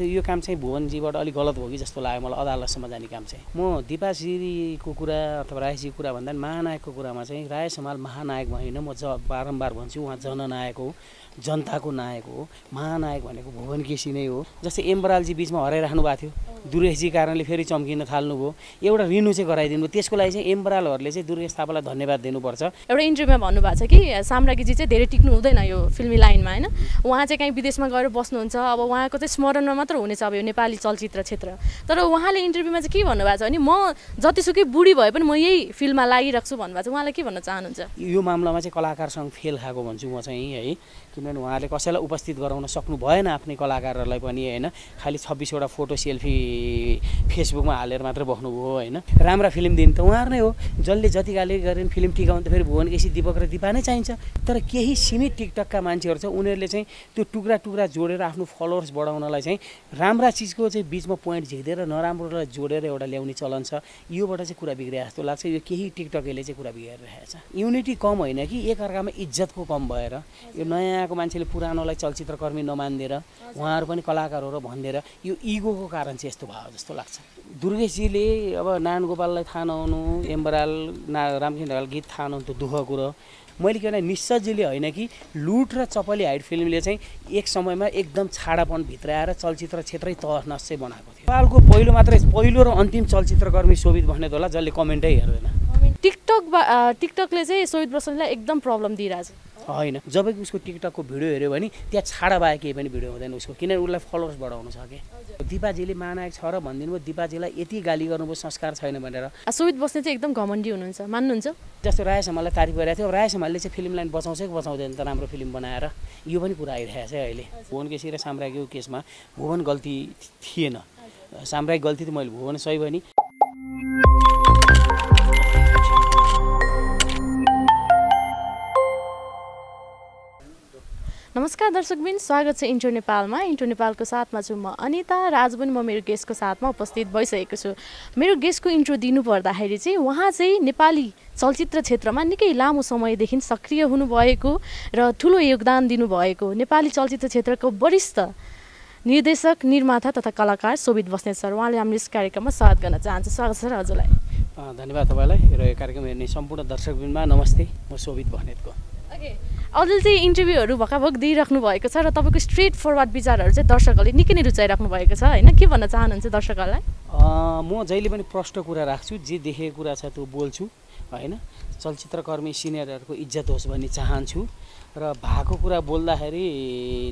यो काम चाहिँ भुवनजीबाट अलिक गलत हो कि जस्तो लाग्यो मलाई अदालतसम्म जाने काम चाहिँ। म दिपाश्रीको कुरा अथवा रायजीको कुरा भन्दा महानायकको कुरामा चाहिँ राय समाल महानायक होइन म ज बारम्बार भन्छु उहाँ जननायक हो। जनताको नायक हो महानायक भनेको भुवन केसी नै हो जस्तै एम्बरालजी बिचमा हराइराख्नु भएको थियो। दुर्गेशजी कारणले फेरि चम्किन थाल्नुभयो। एउटा रिन्यू चाहिँ गराइदिनु। भयो त्यसको लागि चाहिँ एम्बरालहरूले चाहिँ दुर्गेश थापालाई धन्यवाद दिनुपर्छ। एउटा इन्टरभ्यूमा भन्नुभएको छ कि साम्राज्ञीजी चाहिँ धेरै टिक्नु हुँदैन यो फिल्मी लाइनमा होइन? उहाँ चाहिँ कहीँ विदेशमा गएर बस्नुहुन्छ। अब उहाँको चाहिँ स्मरणमा मात्र हुनेछ अब यो नेपाली चलचित्र क्षेत्र। तर उहाँले इन्टरभ्यूमा चाहिँ के भन्नुभएको छ भने म जतिसुकै बुढी भए पनि म यही फिल्ममा लागिरहेको छु भन्नुभएको छ। उहाँलाई के भन्न चाहनुहुन्छ? यो मामलामा चाहिँ कलाकारसँग फेल खाएको भन्छु म चाहिँ है। किनभने उहाँले कसैलाई उपस्थित गराउन सक्नु भएन आफ्नै कलाकारहरूलाई पनि होइन? खालि छब्बिसवटा फोटो सेल्फी फेसबुकमा हालेर मात्रै बस्नुभयो होइन? राम्रा फिल्म दिनु त उहाँहरू नै हो। जसले जति गाली गरे पनि फिल्म टिकाउनु त फेरि भुवन केसी दिपक र दिपा नै चाहिन्छ। तर केही सीमित टिकटकका मान्छेहरू छ उनीहरूले चाहिँ त्यो टुक्रा टुक्रा जोडेर आफ्नो फलोवर्स बढाउनलाई चाहिँ राम्रा चिजको चाहिँ बिचमा पोइन्ट झिक्देर नराम्रोलाई जोडेर एउटा ल्याउने चलन छ। योबाट चाहिँ कुरा बिग्रिया जस्तो लाग्छ। यो केही टिकटकले चाहिँ कुरा बिगारिरहेको छ। युनिटी कम होइन कि एकअर्कामा इज्जतको कम भएर। यो नयाँ आएको मान्छेले पुरानोलाई चलचित्रकर्मी नमानिदिएर उहाँहरू पनि कलाकार हो र भनिदिएर यो इगोको कारण चाहिँ यस्तो भयो जस्तो लाग्छ। दुर्गेशजीले अब नारायण गोपाललाई थाहा नहुनु एम्बराल ना रामकृष्ण ढकाल गीत थाहा नहुनु दुःख कुरो। मैले के भने निश्चयजीले होइन कि लुट र चपली हाइट फिल्मले चाहिँ एक समयमा एकदम छाडापन भित्राएर चलचित्र क्षेत्रै तहस नस बनाएको थियो। नेपालको पहिलो मात्रै पहिलो र अन्तिम चलचित्रकर्मी शोभित भन्ने होला जसले कमेन्टै हेर्दैन। टिकटक टिकटकले चाहिँ सोहित बसन्तलाई एकदम प्रब्लम दिइरहेछ। होइन। जब उसको टिकटकको भिडियो हेऱ्यो भने त्यहाँ छाडा बाहेक केही पनि भिडियो हुँदैन उसको किनभने उसलाई फलोवर्स बढाउनु छ कि दिपाजीले मानायक छ र भनिदिनु भयो दिपाजीलाई यति गाली गर्नुभयो संस्कार छैन भनेर। सोहित बस्ने चाहिँ एकदम घमण्डी हुनुहुन्छ मान्नुहुन्छ? जस्तो राय समाललाई तारिफ गरिरहेको थियो राय समालले चाहिँ फिल्म लाइन बचाउँछ कि बचाउँदैन त राम्रो फिल्म बनाएर। यो पनि कुरा आइरहेको छ अहिले। भुवन केसी र साम्राज्ञीको केसमा भुवन गल्ती थिएन। साम्राज्ञिक गल्ती त मैले भुवन सही भने नमस्कार दर्शकबिन स्वागत छ इन्टो नेपालमा। इन्टो नेपालको साथमा छु म अनिता र आज पनि म मेरो गेस्टको साथमा उपस्थित भइसकेको छु। मेरो गेस्टको इन्ट्रो दिनुपर्दाखेरि चाहिँ उहाँ चाहिँ नेपाली चलचित्र क्षेत्रमा निकै लामो समयदेखि सक्रिय हुनुभएको र ठुलो योगदान दिनुभएको। नेपाली चलचित्र क्षेत्रको वरिष्ठ निर्देशक निर्माता तथा कलाकार शोभित बस्नेत सर उहाँले हामीले यस कार्यक्रममा स्वागत गर्न चाहन्छु। स्वागत सर हजुरलाई। धन्यवाद तपाईँलाई। र यो कार्यक्रम हेर्ने सम्पूर्ण दर्शकबिनमा नमस्ते। म शोभित बस्नेतको। अझै चाहिँ इन्टरभ्यूहरू भकाभक दिइराख्नु भएको छ र तपाईँको स्ट्रेट फरवर्ड विचारहरू चाहिँ दर्शकहरूले निकै नै रुचाइराख्नु भएको छ होइन? के भन्न चाहनुहुन्छ दर्शकहरूलाई? म जहिले पनि प्रष्ट कुरा राख्छु जे देखेको कुरा छ त्यो बोल्छु होइन? चलचित्रकर्मी सिनियरहरूको इज्जत होस् भन्ने चाहन्छु र भएको कुरा बोल्दाखेरि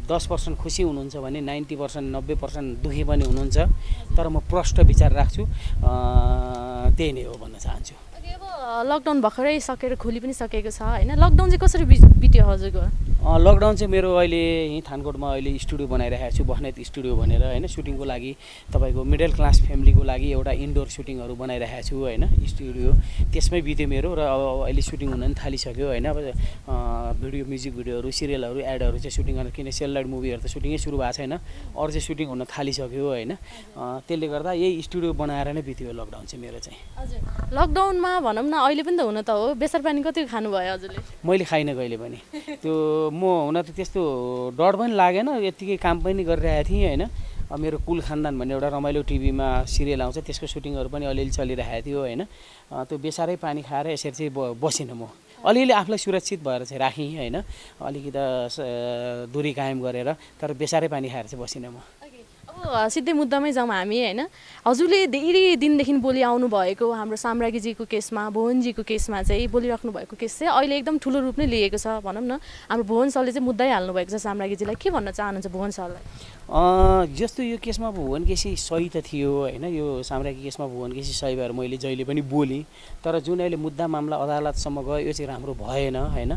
दस पर्सेन्ट खुसी हुनुहुन्छ भने नाइन्टी पर्सेन्ट नब्बे पर्सेन्ट दुःखी पनि हुनुहुन्छ तर म प्रष्ट विचार राख्छु। त्यही नै हो भन्न चाहन्छु। अब लकडाउन भर्खरै सकेर खोलि पनि सकेको छ होइन? लकडाउन चाहिँ कसरी बित्यो हजुरको? लकडाउन चाहिँ मेरो अहिले यहीँ थानकोटमा अहिले स्टुडियो बनाइरहेको छु बस्नेत स्टुडियो भनेर होइन? सुटिङको लागि तपाईँको मिडल क्लास फ्यामिलीको लागि एउटा इन्डोर सुटिङहरू बनाइरहेको छु होइन? स्टुडियो त्यसमै बित्यो मेरो र अब अहिले सुटिङ हुन पनि थालिसक्यो होइन? अब भिडियो म्युजिक भिडियोहरू सिरियलहरू एडहरू चाहिँ सुटिङ गर्न किन सेललाइट मुभीहरू त सुटिङै सुरु भएको छैन। अरू चाहिँ सुटिङ हुन थालिसक्यो होइन? त्यसले गर्दा यही स्टुडियो बनाएर नै बित्यो लकडाउन चाहिँ मेरो चाहिँ। हजुर। लकडाउनमा भनौँ न अहिले पनि त हुन त हो। बेसार पानी कति खानुभयो हजुरले? मैले खाइनँ कहिले पनि। त्यो म हुन त त्यस्तो डर पनि लागेन यत्तिकै काम पनि गरिरहेको थिएँ होइन। मेरो कुल खानदान भन्ने एउटा रमाइलो टिभीमा सिरियल आउँछ त्यसको सुटिङहरू पनि अलिअलि चलिरहेको थियो होइन। त्यो बेसारै पानी खाएर यसरी चाहिँ बसिनँ म। अलिअलि आफूलाई सुरक्षित भएर चाहिँ राखेँ होइन। अलिकति दुरी कायम गरेर तर बेसारै पानी खाएर चाहिँ बसिनँ म। अब सिधै मुद्दामै जाउँ हामी होइन? हजुरले धेरै दिनदेखि बोली आउनु भएको हाम्रो साम्राज्ञीजीको केसमा भुवनजीको केसमा चाहिँ बोलिराख्नु भएको केस चाहिँ अहिले एकदम ठुलो रूप नै लिएको छ भनौँ न। हाम्रो भुवन सरले चाहिँ मुद्दै हाल्नु भएको छ साम्राज्ञीजीलाई के भन्न चाहनुहुन्छ भुवन सरलाई? जस्तो यो केसमा भुवन केसी सही त थियो होइन? यो साम्राज्ञी केसमा भुवन केसी सही भएर मैले जहिले पनि बोलेँ तर जुन अहिले मुद्दा मामला अदालतसम्म गयो यो चाहिँ राम्रो भएन होइन?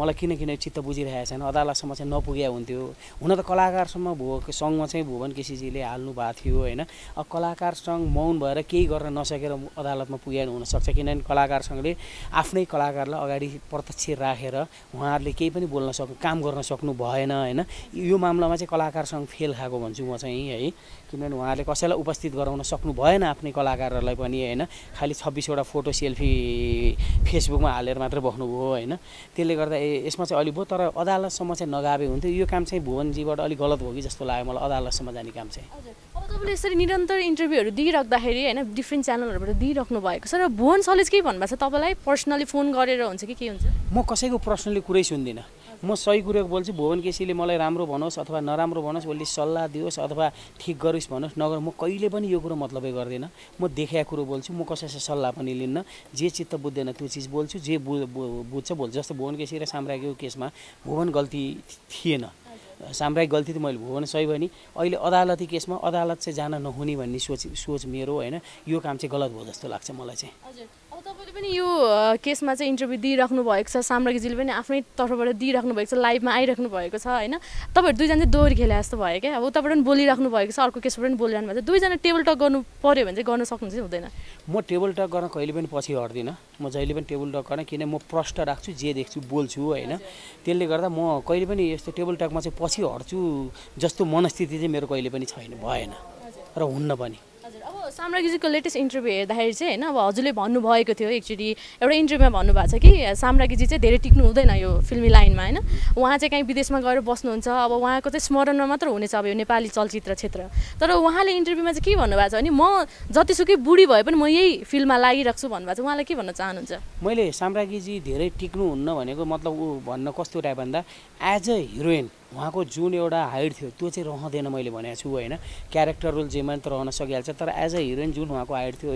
मलाई किन किन चित्त बुझिरहेको छैन? अदालतसम्म चाहिँ नपुग्या हुन्थ्यो। हुन त कलाकारसम्म भुव सङ्घमा चाहिँ भुवन केसीजीले हाल्नु भएको थियो होइन? कलाकार सङ्घ मौन भएर केही गर्न नसकेर अदालतमा पुग्याउनु हुनसक्छ किनभने कलाकार सङ्घले आफ्नै कलाकारलाई अगाडि प्रत्यक्ष राखेर उहाँहरूले केही पनि बोल्न सक्नु काम गर्न सक्नु भएन होइन? यो मामलामा चाहिँ कलाकार प्रसङ्ग फेल खाएको भन्छु म चाहिँ है। किनभने उहाँले कसैलाई उपस्थित गराउन सक्नु भएन आफ्नै कलाकारहरूलाई पनि होइन। खालि छब्बिसवटा फोटो सेल्फी फेसबुकमा हालेर मात्रै बस्नुभयो होइन। त्यसले गर्दा यसमा चाहिँ अलिक भयो तर अदालतसम्म चाहिँ नगाए हुन्थ्यो। यो काम चाहिँ भुवनजीबाट अलिक गलत भयो कि जस्तो लाग्यो मलाई अदालतसम्म जाने काम चाहिँ। अब तपाईँले यसरी निरन्तर इन्टरभ्यूहरू दिइराख्दाखेरि होइन डिफ्रेन्ट च्यानलहरूबाट दिइराख्नु भएको छ र भुवन सरले के भन्नुभएको छ? तपाईँलाई पर्सनली फोन गरेर हुन्छ कि के हुन्छ? म कसैको पर्सनली कुरै सुन्दिनँ। म सही कुरो बोल्छु भुवन केसीले मलाई राम्रो भनोस् अथवा नराम्रो भनोस् उसले सल्लाह दियोस् अथवा ठिक गरोस् भनोस् नगर म कहिले पनि यो कुरो मतलबै गर्दिनँ। म देखाएको कुरो बोल्छु म कसैसँग सल्लाह पनि लिन्न जे चित्त बुझ्दैन त्यो चिज बोल्छु जे बु बुझ्छ बोल्छु। जस्तो भुवन केसी र साम्राज्यको केसमा भुवन गल्ती थिएन। साम्राज्यिक गल्ती त मैले भुवन सही भने अहिले अदालती केसमा अदालत चाहिँ जान नहुने भन्ने सोच सोच मेरो होइन? यो काम चाहिँ गलत भयो जस्तो लाग्छ मलाई चाहिँ। तपाईँले पनि यो केसमा चाहिँ इन्टरभ्यू दिइराख्नु भएको छ साम्राज्यजीले पनि आफ्नै तर्फबाट दिइराख्नु भएको छ लाइभमा आइराख्नु भएको छ होइन? तपाईँहरू दुईजना चाहिँ दोहोरी खेले जस्तो भयो क्या? अब उताबाट पनि बोलिराख्नु भएको छ अर्को केसबाट पनि बोलिरहनु भएको छ। दुईजना टेबल टक गर्नु पऱ्यो भने चाहिँ गर्न सक्नुहुन्छ कि हुँदैन? म टेबल टक गर्न कहिले पनि पछि हट्दिनँ। म जहिले पनि टेबल टक गर्न किन म प्रष्ट राख्छु जे देख्छु बोल्छु होइन? त्यसले गर्दा म कहिले पनि यस्तो टेबल टकमा चाहिँ पछि हट्छु जस्तो मनस्थिति चाहिँ मेरो कहिले पनि छैन भएन। र हुन्न पनि। साम्राज्यजीको लेटेस्ट इन्टरभ्यू हेर्दाखेरि चाहिँ होइन अब हजुरले भन्नुभएको थियो एकचोटि एउटा इन्टरभ्यूमा भन्नुभएको छ कि साम्राज्यजी चाहिँ धेरै टिक्नु हुँदैन यो फिल्मी लाइनमा होइन? उहाँ चाहिँ कहीँ विदेशमा गएर बस्नुहुन्छ अब उहाँको चाहिँ स्मरणमा मात्र हुनेछ अब यो नेपाली चलचित्र क्षेत्र। तर उहाँले इन्टरभ्यूमा चाहिँ के भन्नुभएको छ भने म जतिसुकै बुढी भए पनि म यही फिल्ममा लागिरहेको छु भन्नुभएको छ। उहाँलाई के भन्न चाहनुहुन्छ? मैले साम्राज्यजी धेरै टिक्नुहुन्न भनेको मतलब ऊ भन्न कस्तो टाइप भन्दा एज अ हिरोइन उहाँको जुन एउटा हाइट थियो त्यो चाहिँ रहँदैन मैले भनेको छु होइन। क्यारेक्टर रोल जेमा त रहन सकिहाल्छ तर एज अ हिरोइन जुन उहाँको हाइट थियो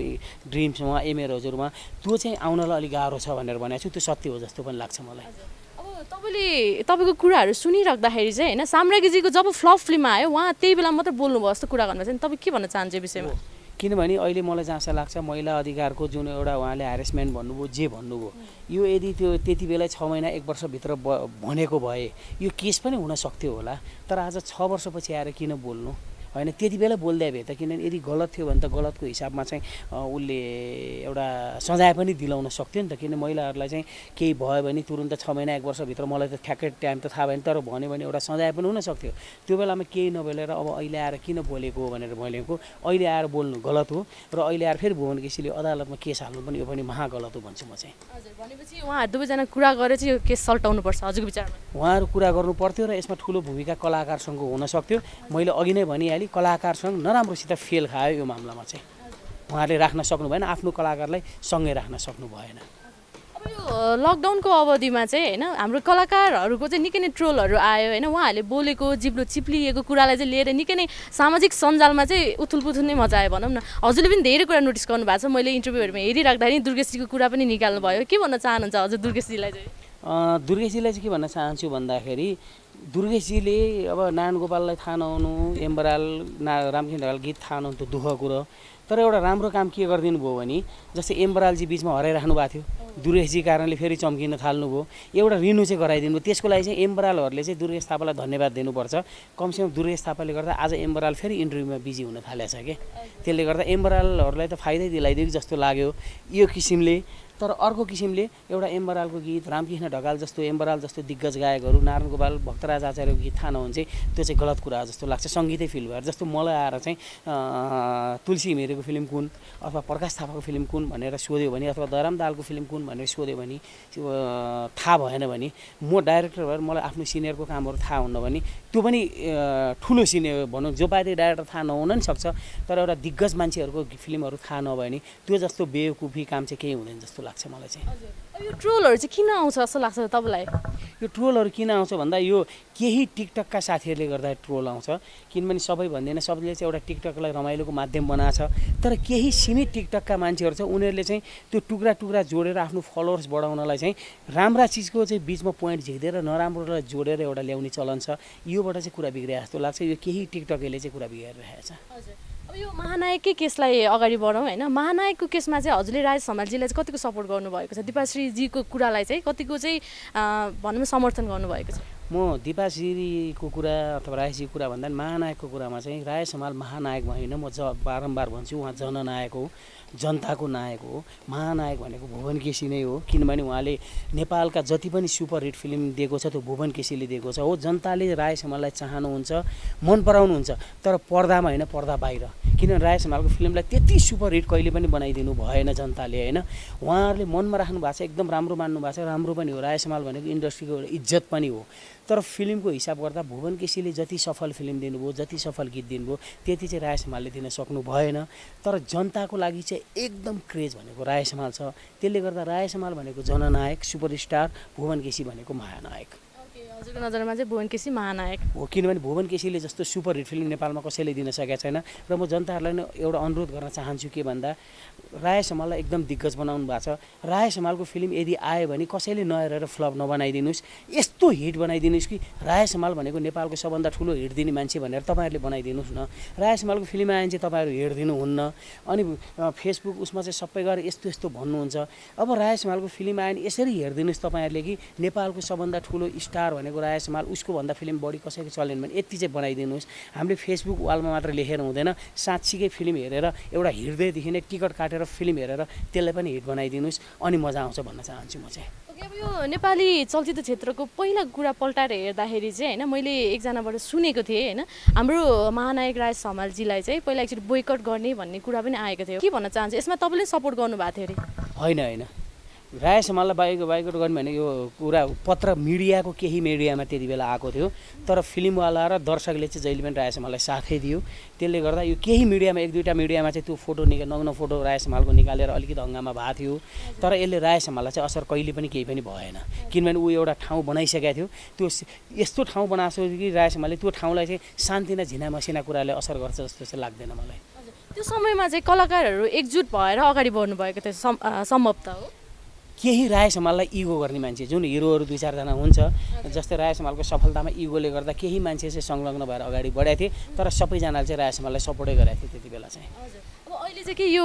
ड्रिम्समा हजुरमा त्यो चाहिँ आउनलाई अलिक गाह्रो छ भनेर भनेको छु। त्यो सत्य हो जस्तो पनि लाग्छ मलाई। अब तपाईँले तपाईँको कुराहरू सुनिराख्दाखेरि चाहिँ होइन साम्राज्यजीको जब फ्लप फिल्म आयो उहाँ त्यही बेला मात्रै बोल्नुभयो जस्तो कुरा गर्नुभएको छ नि। तपाईँ के भन्न चाहन्छ यो विषयमा? किनभने अहिले मलाई जहाँसम्म लाग्छ महिला अधिकारको जुन एउटा उहाँले ह्यारेसमेन्ट भन्नुभयो जे भन्नुभयो यो यदि त्यो त्यति बेला छ महिना एक वर्षभित्र भनेको भए यो केस पनि हुन सक्थ्यो होला। तर आज छ वर्षपछि आएर किन बोल्नु? होइन त्यति बेला बोल्दै भए त किनभने यदि गलत थियो भने त गलतको हिसाबमा चाहिँ उसले एउटा सजाय पनि दिलाउन सक्थ्यो नि त। किन महिलाहरूलाई चाहिँ केही भयो भने तुरुन्त छ महिना एक वर्षभित्र मलाई त ठ्याक्कै टाइम त थाहा भएन। तर भन्यो भने एउटा सजाय पनि हुन सक्थ्यो। त्यो बेलामा केही नबोलेर अब अहिले आएर किन बोलेको हो भनेर भनेको अहिले आएर बोल्नु गलत हो र अहिले आएर फेरि भुवन केसीले अदालतमा केस हाल्नु पनि यो पनि महा गलत हो भन्छु म चाहिँ। हजुर भनेपछि उहाँहरू दुवैजना कुरा गरेर चाहिँ यो केस सल्टाउनुपर्छ हजुरको विचारमा। उहाँहरू कुरा गर्नु पर्थ्यो र यसमा ठुलो भूमिका कलाकारसँग हुन सक्थ्यो। मैले अघि नै भनिहालेँ कलाकारसँग नराम्रोसित फेल खायो यो मामलामा चाहिँ। उहाँहरूले राख्न सक्नु भएन आफ्नो कलाकारलाई सँगै राख्न सक्नु भएन। अब यो लकडाउनको अवधिमा चाहिँ होइन हाम्रो कलाकारहरूको चाहिँ निकै नै ट्रोलहरू आयो होइन। उहाँहरूले बोलेको जिब्लो चिप्लिएको कुरालाई चाहिँ लिएर निकै नै सामाजिक सञ्जालमा चाहिँ उथुलपुथुल नै मजायो भनौँ न। हजुरले पनि धेरै कुरा नोटिस गर्नुभएको छ। मैले इन्टरभ्यूहरूमा हेरिराख्दाखेरि दुर्गेशजीको कुरा पनि निकाल्नु भयो के भन्न चाहनुहुन्छ हजुर दुर्गेशजीलाई चाहिँ? दुर्गेशजीलाई चाहिँ के भन्न चाहन्छु भन्दाखेरि दुर्गेशजीले अब नारायण गोपाललाई थाहा नहुनु एम्बराल ना रामकृष्ण ढकाल गीत थाहा नहुनु त्यो दुःख कुरो। तर एउटा राम्रो काम के गरिदिनु भयो भने जस्तै एम्बरालजी बिचमा हराइराख्नु भएको थियो दुर्गेशजी कारणले फेरि चम्किन थाल्नुभयो। एउटा रिन्यू चाहिँ गराइदिनु भयो त्यसको लागि चाहिँ एम्बरालहरूले चाहिँ दुर्गेश थापालाई धन्यवाद दिनुपर्छ। कमसेकम दुर्गेश थापाले गर्दा आज एम्बराल फेरि इन्टरभ्यूमा बिजी हुन थालेको छ कि? त्यसले गर्दा एम्बरालहरूलाई त फाइदै दिलाइदियो जस्तो लाग्यो। यो किसिमले तर अर्को किसिमले एउटा एम्बरालको गीत रामकृष्ण ढकाल जस्तो एम्बराल जस्तो दिग्गज गायकहरू नारायण गोपाल भक्तराज आचार्यको गीत थाहा नहुन्छ त्यो चाहिँ गलत कुरा जस्तो लाग्छ। सङ्गीतै फिल भएर जस्तो मलाई आएर चाहिँ तुलसी घिमिरेको फिल्म कुन अथवा प्रकाश थापाको फिल्म कुन भनेर सोध्यो भने अथवा दराम दालको फिल्म कुन भनेर सोध्यो भने त्यो थाहा भएन भने म डाइरेक्टर भएर मलाई आफ्नो सिनियरको कामहरू थाहा हुन्न भने त्यो पनि ठुलो सिनियर भनौँ जो पाए डाइरेक्टर थाहा नहुन नि सक्छ तर एउटा दिग्गज मान्छेहरूको फिल्महरू थाहा नभए भने त्यो जस्तो बेवकुफी काम चाहिँ केही हुँदैन जस्तो लाग्छ। मलाई चाहिँ। यो ट्रोलहरू चाहिँ किन आउँछ? जस्तो लाग्छ तपाईँलाई? यो ट्रोलहरू किन आउँछ भन्दा यो केही टिकटकका साथीहरूले गर्दा ट्रोल आउँछ। किनभने सबै भन्दैन सबले चाहिँ एउटा टिकटकलाई रमाइलोको माध्यम बनाएको छ। तर केही सीमित टिकटकका मान्छेहरू छ उनीहरूले चाहिँ त्यो टुक्रा टुक्रा जोडेर आफ्नो फलोवर्स बढाउनलाई चाहिँ राम्रा चिजको चाहिँ बिचमा पोइन्ट झिक्दिएर नराम्रोलाई जोडेर एउटा ल्याउने चलन छ। योबाट चाहिँ कुरा बिग्रिया जस्तो लाग्छ। यो केही टिकटकहरूले चाहिँ कुरा बिगारिरहेको छ। यो महानायककै केसलाई अगाडि बढाउँ होइन। महानायकको केसमा चाहिँ हजुरले राज समालजीलाई चाहिँ कतिको सपोर्ट गर्नुभएको छ? दिपाश्रीजीको कुरालाई चाहिँ कतिको चाहिँ भनौँ समर्थन गर्नुभएको छ? म दिपाश्रीको कुरा अथवा रायजीको कुरा भन्दा महानायकको कुरामा चाहिँ राय समाल महानायक होइन म ज बारम्बार भन्छु उहाँ जननायक हो। जनताको नायक हो महानायक भनेको भुवन केसी नै हो। किनभने उहाँले नेपालका जति पनि सुपर हिट फिल्म दिएको छ त्यो भुवन केसीले दिएको छ। हो जनताले राय समाललाई चाहनुहुन्छ मन पराउनुहुन्छ तर पर्दामा होइन पर्दा बाहिर। किनभने राय समालको फिल्मलाई त्यति सुपर हिट कहिले पनि बनाइदिनु भएन जनताले होइन? उहाँहरूले मनमा राख्नु भएको छ एकदम राम्रो मान्नु भएको छ। राम्रो पनि हो राय समाल भनेको इन्डस्ट्रीको इज्जत पनि हो। तर फिल्मको हिसाब गर्दा भुवन केसीले जति सफल फिल्म दिनुभयो जति सफल गीत दिनुभयो त्यति चाहिँ राय समालले दिन सक्नु भएन। तर जनताको लागि चाहिँ एकदम क्रेज भनेको राय समाल छ। त्यसले गर्दा राय समाल भनेको जननायक सुपरस्टार भुवन केसी भनेको महानायक। हजुरको नजरमा चाहिँ भुवन केसी महानायक। हो किनभने भुवन केसीले जस्तो सुपर हिट फिल्म नेपालमा कसैले दिन सकेका छैन र म जनताहरूलाई नै एउटा अनुरोध गर्न चाहन्छु के भन्दा राय समाललाई एकदम दिग्गज बनाउनु भएको छ। राय समालको फिल्म यदि आयो भने कसैले नहेरेर फ्लप नबनाइदिनुहोस्। यस्तो हिट बनाइदिनुहोस् कि राय समाल भनेको नेपालको सबभन्दा ठुलो हिट दिने मान्छे भनेर तपाईँहरूले बनाइदिनुहोस् न। राय समालको फिल्म आयो भने चाहिँ तपाईँहरू हेरिदिनुहुन्न। अनि फेसबुक उसमा चाहिँ सबै गएर यस्तो यस्तो भन्नुहुन्छ। अब राय समालको फिल्म आयो भने यसरी हेरिदिनुहोस् तपाईँहरूले कि नेपालको सबभन्दा ठुलो स्टार भनेको राय समाल उसको भन्दा फिल्म बढी कसैको चलेन भने यति चाहिँ बनाइदिनुहोस्। हामीले फेसबुक वालमा मात्र लेखेर हुँदैन साँच्चीकै फिल्म हेरेर एउटा हृदयदेखि नै टिकट काटेर फिल्म हेरेर त्यसलाई पनि हिट बनाइदिनुहोस् अनि मजा आउँछ भन्न चाहन्छु म चाहिँ। अब यो नेपाली चलचित्र क्षेत्रको पहिला कुरा पल्टाएर हेर्दाखेरि चाहिँ होइन मैले एकजनाबाट सुनेको थिएँ होइन। हाम्रो महानायक राज समालजीलाई चाहिँ पहिला एकचोटि बोइकट गर्ने भन्ने कुरा पनि आएको थियो। के भन्न चाहन्छु? यसमा तपाईँले सपोर्ट गर्नुभएको थियो अरे? होइन होइन। राय समाललाई बाइक बाइकआउट गर्ने भने यो कुरा पत्र मिडियाको केही मिडियामा त्यति बेला आएको थियो। तर फिल्मवाला र दर्शकले चाहिँ जहिले पनि राय समाललाई साथै दियो। त्यसले गर्दा यो केही मिडियामा एक दुईवटा मिडियामा चाहिँ त्यो फोटो निका नग्न फोटो राय समालको निकालेर अलिकति हङ्गामा भएको थियो। तर यसले राय समाललाई चाहिँ असर कहिले पनि केही पनि भएन। किनभने ऊ एउटा ठाउँ बनाइसकेको थियो। त्यो यस्तो ठाउँ बनाएको छ कि राय त्यो ठाउँलाई चाहिँ शान्ति न झिना मसिना कुराले असर गर्छ जस्तो चाहिँ लाग्दैन मलाई। त्यो समयमा चाहिँ कलाकारहरू एकजुट भएर अगाडि बढ्नु भएको थियो सम्भव त हो। केही राय समाललाई इगो गर्ने मान्छे। जुन हिरोहरू दुई चारजना हुन्छ जस्तै राय समालको सफलतामा इगोले गर्दा केही मान्छे चाहिँ संलग्न भएर अगाडि बढेको थिए तर सबैजनाले चाहिँ राय समाललाई सपोर्टै गरेको थियो त्यति बेला चाहिँ। अब अहिले चाहिँ के यो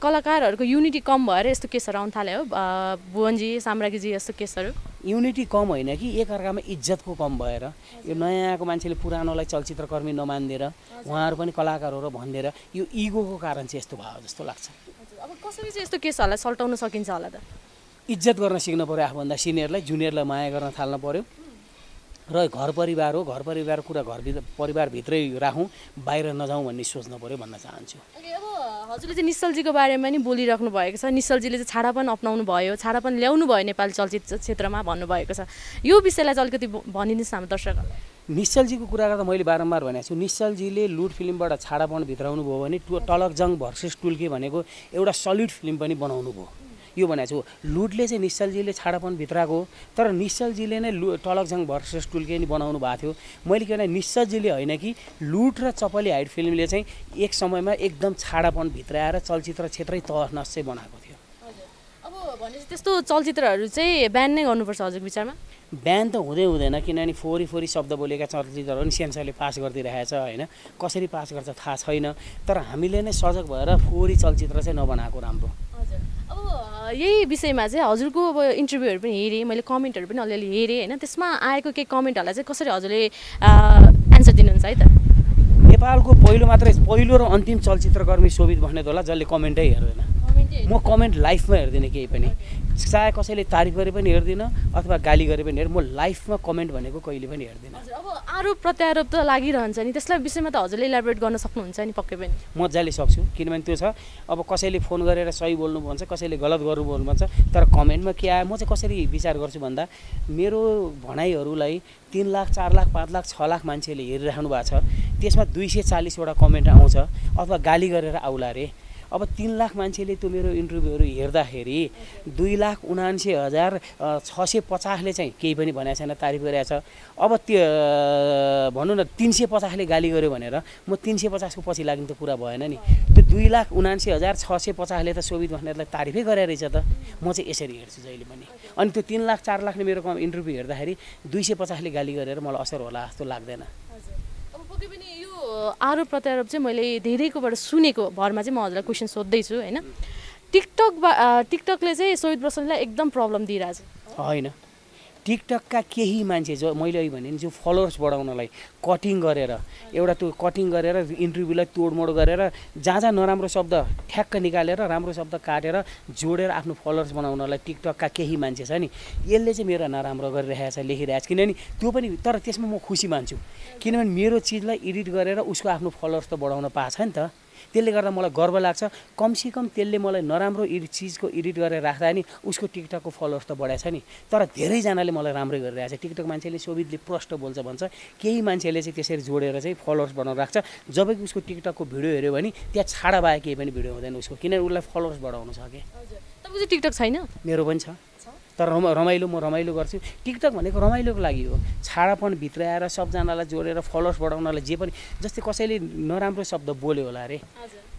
कलाकारहरूको युनिटी कम भएर यस्तो केसहरू आउनु थाल्यो? अ, भुवनजी साम्राज्ञीजी यस्तो केसहरू? युनिटी कम होइन कि एकअर्कामा इज्जतको कम भएर यो नयाँ आएको मान्छेले पुरानोलाई चलचित्रकर्मी नमानिदिएर उहाँहरू पनि कलाकार हो र भनिदिएर यो इगोको कारण चाहिँ यस्तो भयो जस्तो लाग्छ। अब कसरी चाहिँ यस्तो केसहरूलाई सल्टाउन सकिन्छ होला त? इज्जत गर्न सिक्नु पऱ्यो आफूभन्दा सिनियरलाई जुनियरलाई माया गर्न थाल्न पऱ्यो र घर परिवार हो घर परिवार कुरा घर परिवारभित्रै राखौँ बाहिर नजाउँ भन्ने सोच्नु पऱ्यो भन्न चाहन्छु। अब हजुरले चाहिँ निश्चलजीको बारेमा नि बोलिराख्नु भएको छ। निश्चलजीले चाहिँ छाडापन अप्नाउनु भयो छाडापन ल्याउनु भयो नेपाली चलचित्र क्षेत्रमा भन्नुभएको छ। यो विषयलाई चाहिँ अलिकति भनिदिनुहोस् न हाम्रो दर्शकहरूलाई। निश्चलजीको कुरा गर्दा मैले बारम्बार भनेको छु। निश्चलजीले लुट फिल्मबाट छाडापन भित्राउनु भयो भने टु टलकजङ भर्सेस टुल्के भनेको एउटा सलिड फिल्म पनि बनाउनु भयो। यो भनेको छु। लुटले चाहिँ निश्चलजीले छाडापन भित्राएको तर निश्चलजीले नै लु टलकजङ भर्सेस टुल्के नि बनाउनु भएको थियो। मैले के भने निश्चलजीले होइन कि लुट र चपली हाइट फिल्मले चाहिँ एक समयमा एकदम छाडापन भित्राएर चलचित्र क्षेत्रै तहस नस बनाएको थियो। अब भनेपछि त्यस्तो चलचित्रहरू चाहिँ ब्यान नै गर्नुपर्छ हजुरको विचारमा? बिहान त हुँदै हुँदैन किनभने फोहोरी फोहोरी शब्द बोलेका चलचित्रहरू नि सेन्सरले पास गरिदिइरहेछ होइन? कसरी पास गर्छ थाहा छैन। तर हामीले नै सजग भएर फोहोरी चलचित्र चाहिँ नबनाएको राम्रो। हजुर। अब यही विषयमा चाहिँ हजुरको अब इन्टरभ्यूहरू पनि हेरेँ मैले कमेन्टहरू पनि अलिअलि हेरेँ होइन? त्यसमा आएको केही कमेन्टहरूलाई चाहिँ कसरी हजुरले एन्सर दिनुहुन्छ है त? नेपालको पहिलो मात्रै पहिलो र अन्तिम चलचित्रकर्मी शोभित बस्नेत होला जसले कमेन्टै हेर्दैन। म कमेन्ट लाइफमा हेर्दिनँ केही पनि। चाहे कसैले तारिफ गरे पनि हेर्दिनँ अथवा गाली गरे पनि हेर। म लाइफमा कमेन्ट भनेको कहिले पनि हेर्दिनँ। अब आरोप प्रत्यारोप त लागिरहन्छ नि। त्यसलाई विषयमा त हजुरले इलाबोरेट गर्न सक्नुहुन्छ नि पक्कै पनि। मजाले सक्छु किनभने त्यो छ। अब कसैले फोन गरेर सही बोल्नु भन्छ कसैले गलत गर्नु बोल्नु भन्छ तर कमेन्टमा के आयो म चाहिँ कसरी विचार गर्छु भन्दा मेरो भनाइहरूलाई तिन लाख चार लाख पाँच लाख छ लाख मान्छेले हेरिराख्नु भएको छ। त्यसमा दुई सय चालिसवटा कमेन्ट आउँछ अथवा गाली गरेर आउला रे। अब तिन लाख मान्छेले त्यो मेरो इन्टरभ्यूहरू हेर्दाखेरि दुई लाख उनान्से हजार छ सय पचासले चाहिँ केही पनि भनेको छैन तारिफ गरेको छ। अब त्यो भनौँ न तिन सय पचासले गाली गर्यो भनेर म तिन सय पचासको पछि लाग्ने त कुरा भएन नि। त्यो दुई लाख उनान्से हजार छ सय पचासले त शोभित भनेरलाई तारिफै गरे रहेछ त। म चाहिँ यसरी हेर्छु जहिले पनि। अनि त्यो तिन लाख चार लाखले मेरो इन्टरभ्यू हेर्दाखेरि दुई सय पचासले गाली गरेर मलाई असर होला जस्तो लाग्दैन। आरोप प्रत्यारोप चाहिँ मैले धेरैकोबाट सुनेको भरमा चाहिँ म हजुरलाई क्वेसन सोध्दैछु होइन? टिकटक टिकटकले चाहिँ सोहित प्रसन्नलाई एकदम प्रब्लम दिइरहेछ। होइन। टिकटकका केही मान्छे जो मैले अघि भने जो फलोवर्स बढाउनलाई कटिङ गरेर एउटा त्यो कटिङ गरेर इन्टरभ्यूलाई तोडमोड गरेर जहाँ जहाँ नराम्रो शब्द ठ्याक्क निकालेर राम्रो शब्द काटेर जोडेर आफ्नो फलोवर्स बनाउनलाई टिकटकका केही मान्छे छ नि यसले चाहिँ मेरो नराम्रो गरिरहेको छ लेखिरहेको छ। किनभने त्यो पनि तर त्यसमा म खुसी मान्छु। किनभने मेरो चिजलाई एडिट गरेर उसको आफ्नो फलोवर्स त बढाउन पाएको नि त। त्यसले गर्दा मलाई गर्व लाग्छ। कमसेकम त्यसले मलाई नराम्रो एडिट चिजको एडिट गरेर राख्दा नि उसको टिकटकको फलोवर्स त बढाएको छ नि। तर धेरैजनाले मलाई राम्रै गरिरहेको छ। टिकटक मान्छेले सोभितले प्रष्ट बोल्छ भन्छ। केही मान्छेले चाहिँ त्यसरी जोडेर चाहिँ फलोवर्स बनाउन राख्छ। जब कि उसको टिकटकको भिडियो हेऱ्यो भने त्यहाँ छाडा बाहेक केही पनि भिडियो हुँदैन उसको। किनभने उसलाई फलोवर्स बढाउनु छ कि? तपाईँको चाहिँ टिकटक छैन? मेरो पनि छ। तर रमा रमाइलो म रमाइलो गर्छु। टिकटक भनेको रमाइलोको लागि हो। छाडापन भित्राएर सबजनालाई जोडेर फलोवर्स बढाउनलाई जे पनि जस्तै कसैले नराम्रो शब्द बोल्यो होला अरे।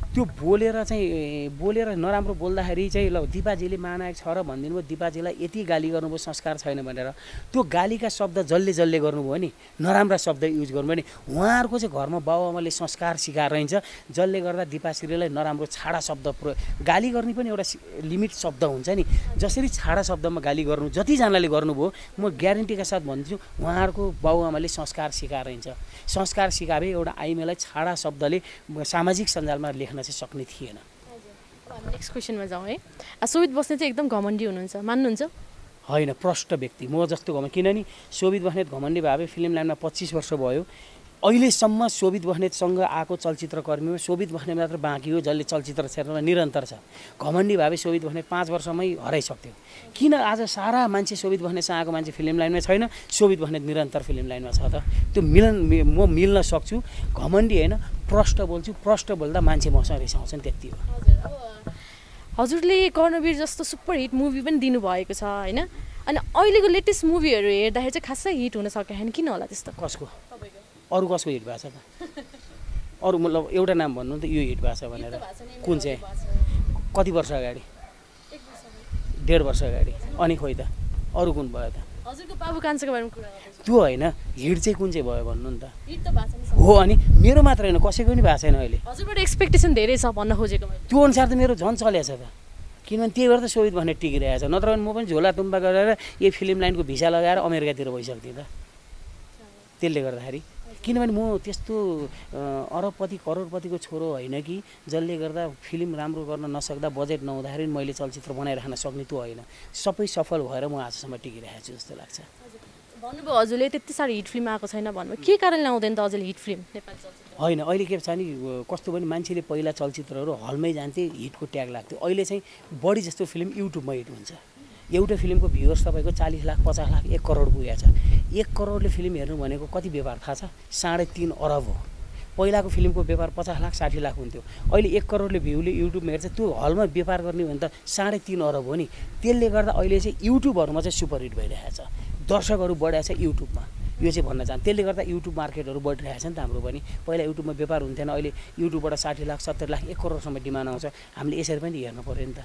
त्यो बोलेर चाहिँ बोलेर नराम्रो बोल्दाखेरि चाहिँ ल दिपाजीले महानायक छ र भनिदिनु भयो दिपाजीलाई यति गाली गर्नुभयो संस्कार छैन भनेर। त्यो गालीका शब्द जसले जसले गर्नुभयो नि नराम्रा शब्द युज गर्नुभयो नि उहाँहरूको चाहिँ घरमा बाबुआमाले संस्कार सिकाएर रहन्छ जसले गर्दा दिपाश्रीलाई नराम्रो छाडा शब्द प्र गाली गर्ने पनि एउटा लिमिट शब्द हुन्छ नि। जसरी छाडा शब्दमा गाली गर्नु जतिजनाले गर्नुभयो म ग्यारेन्टीका साथ भन्छु उहाँहरूको बाबुआमाले संस्कार सिकाएर रहन्छ। संस्कार सिकाए एउटा आइमेलाई छाडा शब्दले सामाजिक सञ्जालमा लेख्न चाहिँ सक्ने थिएन। नेक्स्ट क्वेसनमा जाउँ है। सोभित बस्ने चाहिँ एकदम घमण्डी हुनुहुन्छ। मान्नुहुन्छ? होइन प्रष्ट व्यक्ति। म जस्तो घम किनभने शोभित बस्नेत घमण्डी भावे फिल्म लाइनमा पच्चिस वर्ष भयो। अहिलेसम्म शोभित बस्नेतसँग आएको चलचित्रकर्मीमा शोभित बस्ने मात्र बाँकी हो जसले चलचित्र क्षेत्रमा निरन्तर छ। घमण्डी भावे शोभित बस्नेत पाँच वर्षमै हराइसक्थ्यो। किन आज सारा मान्छे शोभित बस्नेतसँग आएको मान्छे फिल्म लाइनमा छैन? शोभित बस्नेत निरन्तर फिल्म लाइनमा छ त। त्यो मिलन म मिल्न सक्छु। घमण्डी होइन प्रष्ट बोल्छु। प्रष्ट बोल्दा मान्छे मसँग रिसाउँछन् त्यति हो। हजुरले कर्णवीर जस्तो सुपर हिट मुभी पनि दिनुभएको छ होइन? अनि अहिलेको लेटेस्ट मुभीहरू हेर्दाखेरि चाहिँ खासै हिट हुन सकेको छैन किन होला त्यस्तो? कसको? अरू कसको हिट भएको छ त? अरू मतलब एउटा नाम भन्नु त यो हिट भएको छ भनेर। कुन चाहिँ? कति वर्ष अगाडि? डेढ वर्ष अगाडि। अनि खोइ त अरू कुन भयो त? त्यो होइन हिट चाहिँ कुन चाहिँ भयो भन्नु नि त? हो अनि मेरो मात्र होइन कसैको पनि भएको छैन अहिले। एक्सपेक्टेसन धेरै छ भन्न खोजेको त्यो अनुसार त मेरो झन् चलेको छ त। किनभने त्यही भएर त सोभित भन्ने टिकिरहेको छ। नत्र भने म पनि झोला तुम्बा गरेर यही फिल्म लाइनको भिसा लगाएर अमेरिकातिर भइसक्थेँ त। त्यसले गर्दाखेरि किनभने म त्यस्तो अरबपति करोडपतिको छोरो होइन कि जसले गर्दा फिल्म राम्रो गर्न नसक्दा बजेट नहुँदाखेरि मैले चलचित्र बनाइराख्न सक्ने त्यो होइन। सबै सफल भएर म आजसम्म टिकिरहेको छु जस्तो लाग्छ। भन्नुभयो हजुरले त्यति साह्रो हिट फिल्म आएको छैन भन्नुभयो। के कारणले आउँदैन त हजुरले हिट फिल्म होइन अहिले के छ नि कस्तो पनि मान्छेले पहिला चलचित्रहरू हलमै जान्थे हिटको ट्याग लाग्थ्यो। अहिले चाहिँ बढी जस्तो फिल्म युट्युबमा हिट हुन्छ। एउटा फिल्मको भ्युवर्स तपाईँको चालिस लाख पचास लाख एक करोड पुगेको छ। एक करोडले फिल्म हेर्नु भनेको कति व्यापार थाहा छ? साढे तिन अरब हो। पहिलाको फिल्मको व्यापार पचास लाख साठी लाख हुन्थ्यो। अहिले एक करोडले भ्यूले युट्युबमा हेर्छ त्यो हलमा व्यापार गर्ने भने त साढे तिन अरब हो नि। त्यसले गर्दा अहिले चाहिँ युट्युबहरूमा चाहिँ सुपर हिट भइरहेको छ। दर्शकहरू बढाएको छ युट्युबमा। यो चाहिँ भन्न चाहन्छु। त्यसले गर्दा युट्युब मार्केटहरू बढिरहेको छ नि त हाम्रो पनि। पहिला युट्युबमा व्यापार हुन्थेन अहिले युट्युबबाट साठी लाख सत्तरी लाख एक करोडसम्म डिमान्ड आउँछ। हामीले यसरी पनि हेर्नु पऱ्यो नि त।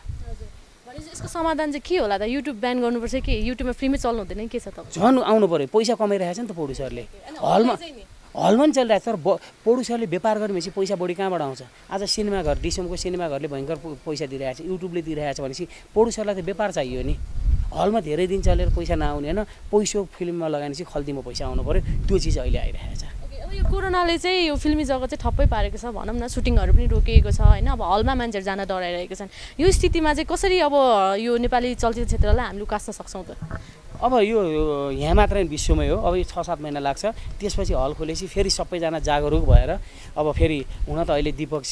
यसको समाधान चाहिँ के होला त? युट्युब ब्यान गर्नुपर्छ कि? युट्युबमा फ्रीमै चल्नु हुँदैन के छ त? झन् आउनु पऱ्यो पैसा कमाइरहेको छ नि त प्रड्युसरले हलमा हलमा पनि चलिरहेको छ तर ब प्रड्युसरले व्यापार गर्ने भनेपछि पैसा बढी कहाँबाट आउँछ? आज सिनेमाघर डिसमको सिनेमाघरले भयङ्कर पैसा दिइरहेको छ युट्युबले दिइरहेको छ भनेपछि प्रड्युसरलाई त व्यापार चाहियो नि। हलमा धेरै दिन चलेर पैसा नआउने होइन? पैसो फिल्ममा लगाएपछि खल्तीमा पैसा आउनु पऱ्यो त्यो चिज अहिले आइरहेको छ। यो कोरोनाले चाहिँ यो फिल्मी जगत चाहिँ ठप्पै पारेको छ भनौँ न सुटिङहरू पनि रोकिएको छ होइन? अब हलमा मान्छेहरू जान डराइरहेको छन्। यो स्थितिमा चाहिँ कसरी अब यो नेपाली चलचित्र क्षेत्रलाई हामीले उकास्न सक्छौँ त? अब यो यहाँ मात्र विश्वमै हो। अब यो छ सात महिना लाग्छ। त्यसपछि हल खोलेपछि फेरि सबैजना जागरुक भएर अब फेरि हुन त अहिले दिपक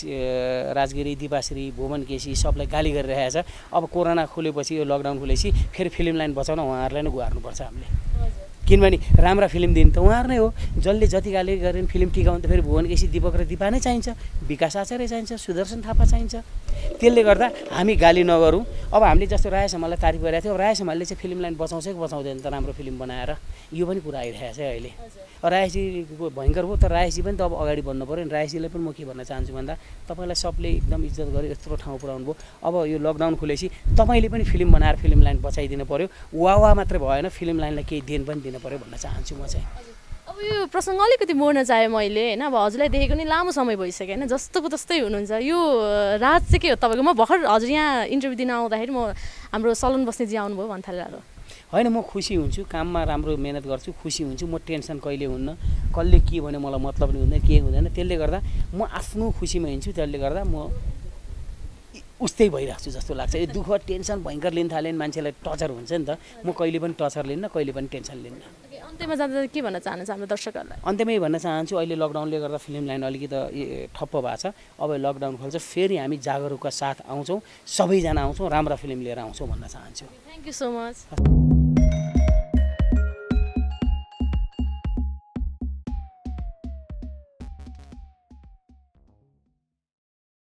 राजगिरी दिपाश्री भुवन केसी सबलाई गाली गरिरहेको छ। अब कोरोना खुलेपछि यो लकडाउन खुलेपछि फेरि फिल्म लाइन बचाउन उहाँहरूलाई नै गुहार्नुपर्छ हामीले। किनभने राम्रा फिल्म दिनु त उहाँहरू नै हो। जसले जति गाली गरे पनि फिल्म टिकाउनु त फेरि भुवन केसी दिपक र दिपा नै चाहिन्छ विकास आचार्य चाहिन्छ सुदर्शन थापा चाहिन्छ। त्यसले गर्दा हामी गाली नगरौँ। अब हामीले जस्तो राय समाललाई तारिफ गरेको थियो। राय समालले चाहिँ फिल्म लाइन बचाउँछ कि बचाउँदैन त राम्रो फिल्म बनाएर? यो पनि कुरा आइरहेको छ अहिले। रायसीको भयङ्कर हो तर रायसी पनि त अब अगाडि बढ्नु पऱ्यो। नि रायसीलाई पनि म के भन्न चाहन्छु भन्दा तपाईँलाई सबले एकदम इज्जत गरेर यत्रो ठाउँ पुऱ्याउनु भयो। अब यो लकडाउन खुलेपछि तपाईँले पनि फिल्म बनाएर फिल्म लाइन बचाइदिनु पऱ्यो। वा वा मात्रै भएन फिल्म लाइनलाई केही देन पनि दिनु पऱ्यो भन्न चाहन्छु म चाहिँ। अब यो प्रसङ्ग अलिकति मोड्न चाहेँ मैले होइन? अब हजुरलाई देखेको नि लामो समय भइसक्यो होइन? जस्तोको तस्तै हुनुहुन्छ। यो राज चाहिँ के हो तपाईँको? म भर्खर हजुर यहाँ इन्टरभ्यू दिन आउँदाखेरि म हाम्रो सलुन बस्नेजी आउनुभयो भन्थालेर होइन म खुसी हुन्छु काममा राम्रो मिहिनेत गर्छु खुसी हुन्छु। म टेन्सन कहिले हुन्न कसले के भन्यो मलाई मतलब नि हुँदैन के हुँदैन। त्यसले गर्दा म आफ्नो खुसीमा हिँड्छु। त्यसले गर्दा म उस्तै भइरहेको छु जस्तो लाग्छ। यो दुःख टेन्सन भयङ्कर लिन थाल्यो भने मान्छेलाई टचर हुन्छ नि त। म कहिले पनि टचर लिन्न कहिले पनि टेन्सन लिन्न। अन्त्यमा जाँदा के भन्न चाहनुहुन्छ हाम्रो दर्शकहरूलाई? अन्त्यमै भन्न चाहन्छु अहिले लकडाउनले गर्दा फिल्म लाइन अलिकति ठप्प भएको छ। अब लकडाउन खोल्छ फेरि हामी जागरुकका साथ आउँछौँ सबैजना आउँछौँ राम्रा फिल्म लिएर आउँछौँ भन्न चाहन्छु। Thank you so much